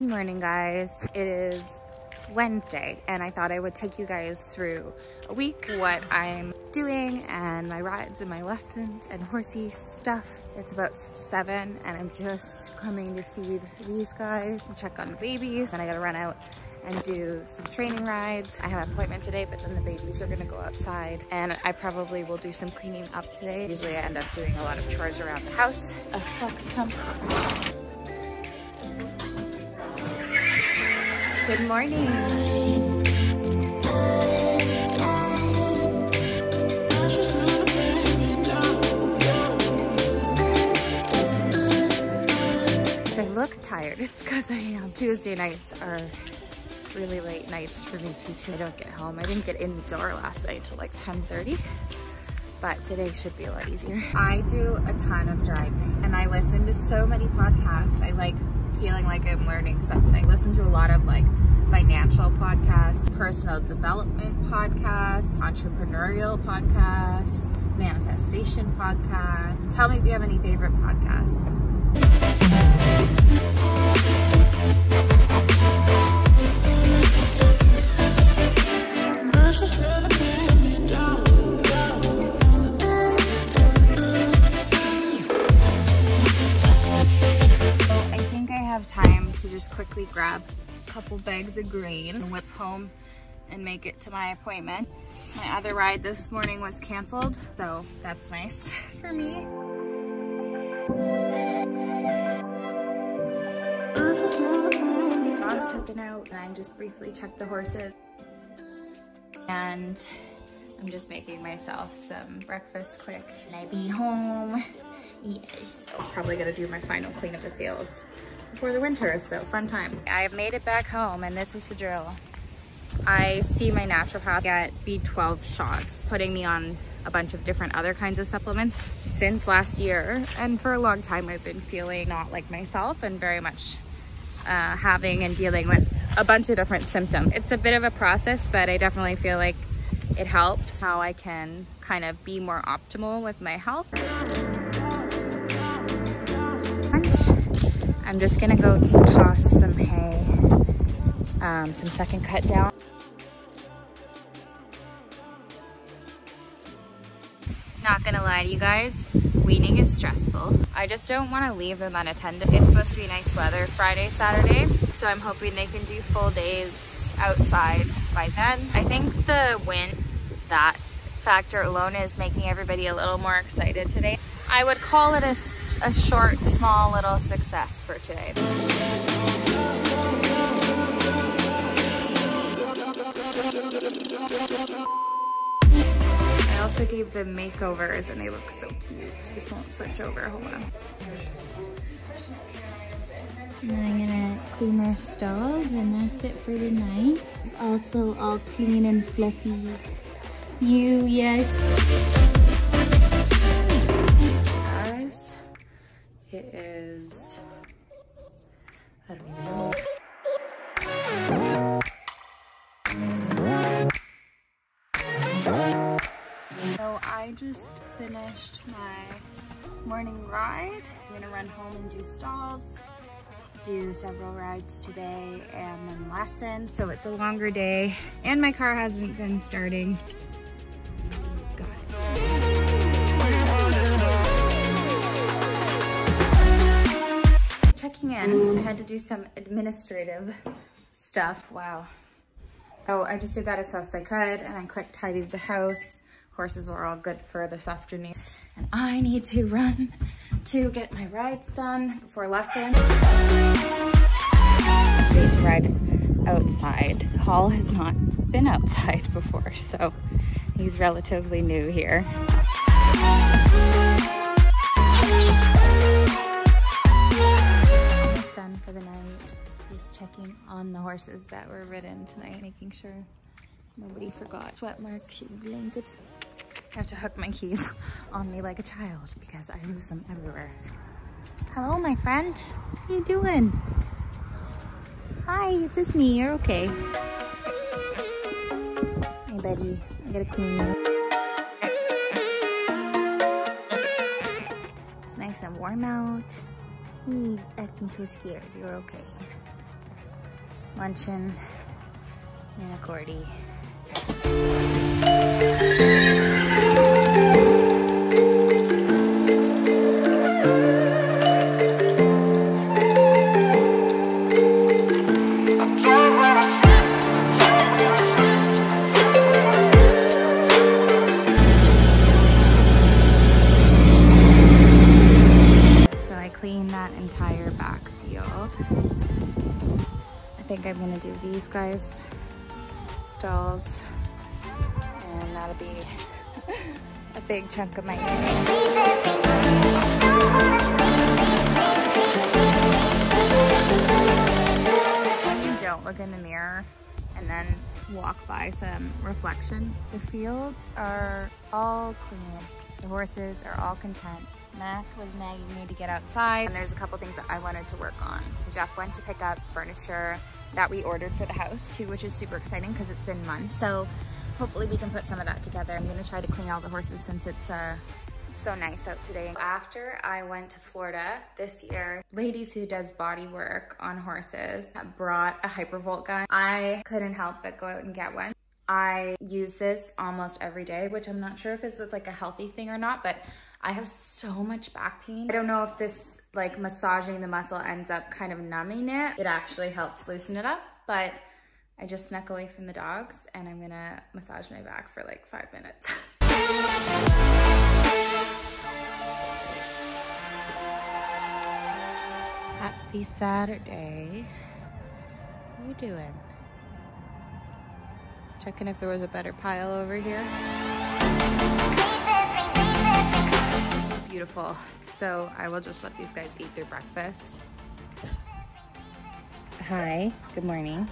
Good morning guys. It is Wednesday and I thought I would take you guys through a week, what I'm doing and my rides and my lessons and horsey stuff. It's about seven and I'm just coming to feed these guys and check on the babies and I gotta run out and do some training rides. I have an appointment today, but then the babies are gonna go outside and I probably will do some cleaning up today. Usually I end up doing a lot of chores around the house. A fox hump. Good morning. I look tired, it's because I am. Tuesday nights are really late nights for me too. I don't get home. I didn't get in the door last night till like 10.30, but today should be a lot easier. I do a ton of driving and I listen to so many podcasts. I like feeling like I'm learning something. Listen to a lot of like financial podcasts, personal development podcasts, entrepreneurial podcasts, manifestation podcasts. Tell me if you have any favorite podcasts. Couple bags of grain and whip home and make it to my appointment. My other ride this morning was canceled, so that's nice for me. Dog's taken out and I just briefly checked the horses. And I'm just making myself some breakfast quick. And I be home. Yes, so probably gonna do my final clean of the fields before the winter, so fun times. I've made it back home and this is the drill. I see my naturopath get B12 shots, putting me on a bunch of different other kinds of supplements since last year. And for a long time, I've been feeling not like myself and very much uh, having and dealing with a bunch of different symptoms. It's a bit of a process, but I definitely feel like it helps how I can kind of be more optimal with my health. I'm just gonna go toss some hay, um, some second cut down. Not gonna lie to you guys, weaning is stressful. I just don't wanna leave them unattended. It's supposed to be nice weather Friday, Saturday, so I'm hoping they can do full days outside by then. I think the wind, that factor alone is making everybody a little more excited today. I would call it a a short, small little success for today. I also gave them makeovers and they look so cute. This won't switch over, hold on. I'm gonna clean our stalls and that's it for tonight. Also all clean and fluffy. You, yes. It is, I don't even know. So I just finished my morning ride. I'm gonna run home and do stalls, do several rides today and then lesson. So it's a longer day and my car hasn't been starting. Checking in. I had to do some administrative stuff. Wow. Oh, I just did that as fast as I could and I quick tidied the house. Horses are all good for this afternoon. And I need to run to get my rides done before lesson. Today's ride outside. Hall has not been outside before, so he's relatively new here. On the horses that were ridden tonight, making sure nobody forgot sweat marks, blankets. I have to hook my keys on me like a child because I lose them everywhere. Hello, my friend. How you doing? Hi, it's just me. You're okay. Hey, buddy. I gotta clean you. It's nice and warm out. You acting too scared. You're okay. Luncheon in a Gordy. Guys stalls and that'll be a big chunk of my When you don't look in the mirror and then walk by some reflection, the fields are all clean. The horses are all content. Mac was nagging me to get outside and there's a couple things that I wanted to work on. Jeff went to pick up furniture that we ordered for the house too, which is super exciting because it's been months. So hopefully we can put some of that together. I'm gonna try to clean all the horses since it's uh, so nice out today. After I went to Florida this year, ladies who does body work on horses brought a Hypervolt gun. I couldn't help but go out and get one. I use this almost every day, which I'm not sure if is like a healthy thing or not, but I have so much back pain. I don't know if this like massaging the muscle ends up kind of numbing it. It actually helps loosen it up, but I just snuck away from the dogs and I'm gonna massage my back for like five minutes. Happy Saturday. What are you doing? Checking if there was a better pile over here. Beautiful. So I will just let these guys eat their breakfast. Hi, good morning.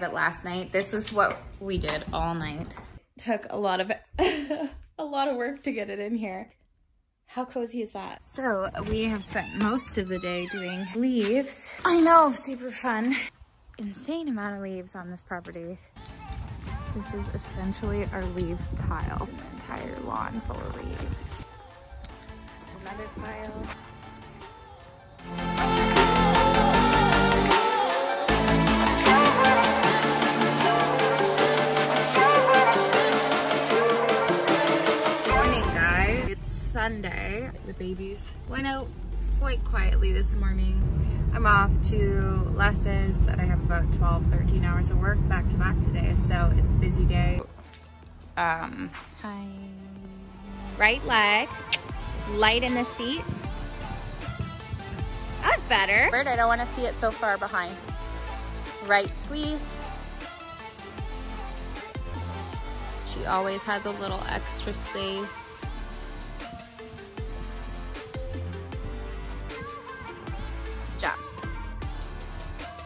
But last night, this is what we did all night. Took a lot of a lot of work to get it in here. How cozy is that? So we have spent most of the day doing leaves. I know, super fun. Insane amount of leaves on this property. This is essentially our leaf pile. An entire lawn full of leaves. Another pile. Morning, guys. It's Sunday. The babies went out quite quietly this morning. I'm off to lessons and I have about 12, 13 hours of work back to back today. So it's a busy day. Um, hi. Right leg, light in the seat. That's better. I don't want to see it so far behind. Right squeeze. She always has a little extra space. Job.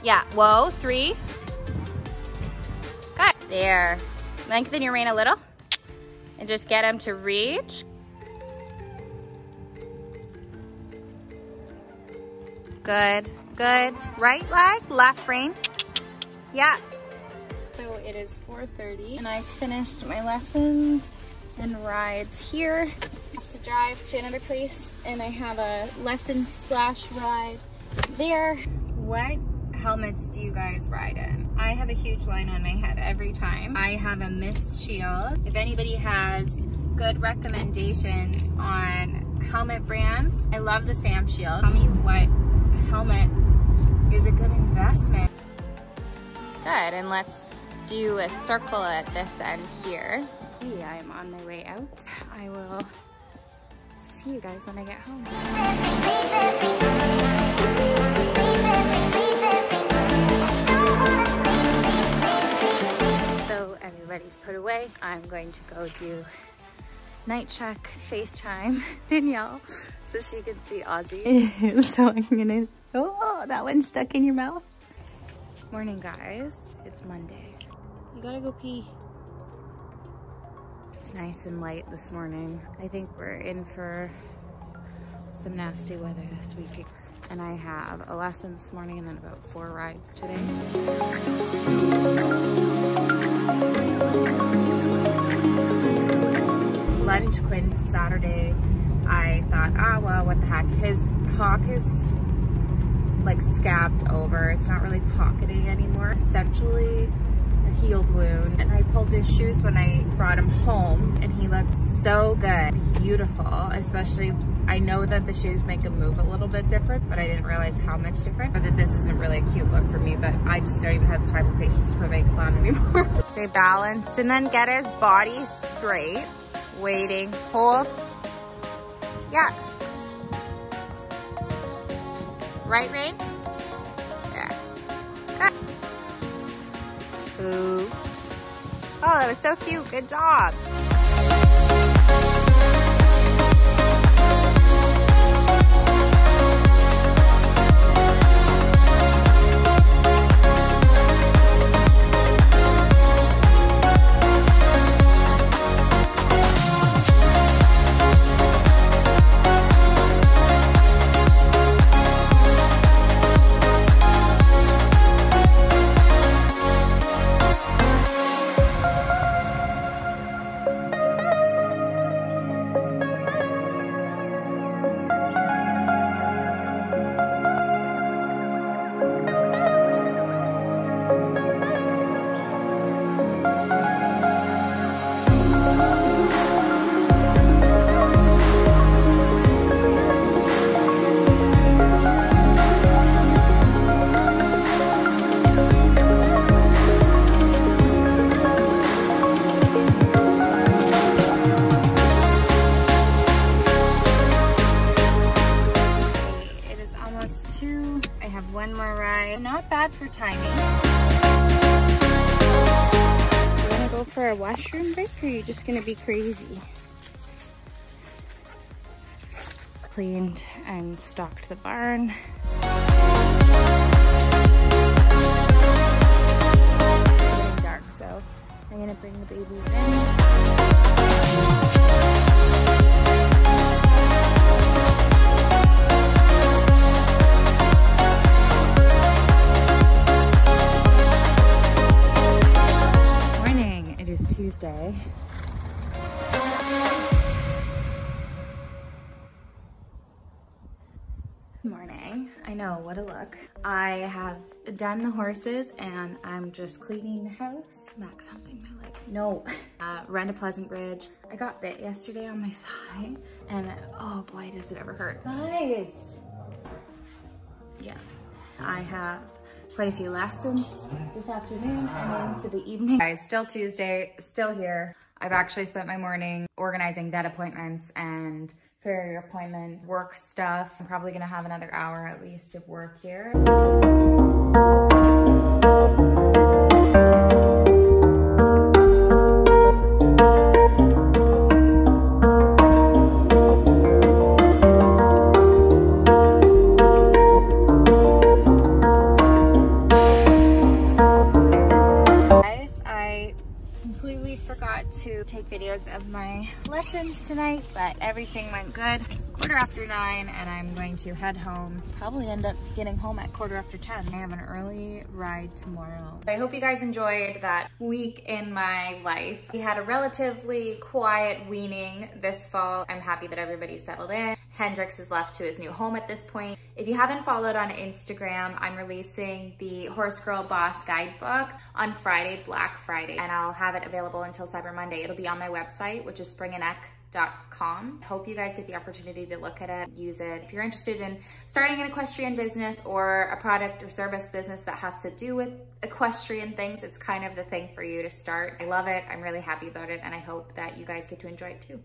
Yeah, whoa, three. Got. There. Lengthen your rein a little. And just get him to reach. Good, good. Right leg, left rein. Yeah. So it is 4.30 and I finished my lessons and rides here. I have to drive to another place and I have a lesson slash ride there. What helmets do you guys ride in? I have a huge line on my head every time. I have a mist shield. If anybody has good recommendations on helmet brands, I love the Samshield. Tell me what helmet is a good investment. Good, and let's do a circle at this end here. Okay, I'm on my way out. I will see you guys when I get home. So everybody's put away. I'm going to go do night check, FaceTime Danielle so she can see Ozzy. so I'm gonna, oh, that one's stuck in your mouth. Morning guys, it's Monday. You gotta go pee. It's nice and light this morning. I think we're in for some nasty weather this week. And I have a lesson this morning and then about four rides today. Lunch Quinn Saturday, I thought, ah, well, what the heck. His hock is like scabbed over. It's not really pocketing anymore. Essentially a healed wound. And I pulled his shoes when I brought him home and he looked so good, beautiful, especially I know that the shoes make him move a little bit different, but I didn't realize how much different. But that this isn't really a cute look for me, but I just don't even have the time or patience put makeup on anymore. Stay balanced and then get his body straight. Waiting, hold. Yeah. Right, Rein? Yeah. Ah. Ooh. Oh, that was so cute. Good job. Go for a washroom break or are you just gonna be crazy? Cleaned and stocked the barn. dark, so I'm gonna bring the babies in. Tuesday. Morning. I know, what a look. I have done the horses and I'm just cleaning the house. Max humping my leg. No. Uh, ran to Pleasant Ridge. I got bit yesterday on my thigh and oh boy, does it ever hurt. Guys. Yeah. I have quite a few lessons this afternoon and into the evening. Guys, still Tuesday, still here. I've actually spent my morning organizing vet appointments and farrier appointments, work stuff. I'm probably gonna have another hour at least of work here. Take videos of my lessons tonight, but everything went good. Quarter after nine, and I'm going to head home. Probably end up getting home at quarter after 10. I have an early ride tomorrow. I hope you guys enjoyed that week in my life. We had a relatively quiet weaning this fall. I'm happy that everybody settled in. Hendrix is left to his new home at this point. If you haven't followed on Instagram, I'm releasing the Horse Girl Boss Guidebook on Friday, Black Friday, and I'll have it available until Cyber Monday. It'll be on my website, which is springeneq.com. I hope you guys get the opportunity to look at it, use it. If you're interested in starting an equestrian business or a product or service business that has to do with equestrian things, it's kind of the thing for you to start. I love it. I'm really happy about it. And I hope that you guys get to enjoy it too.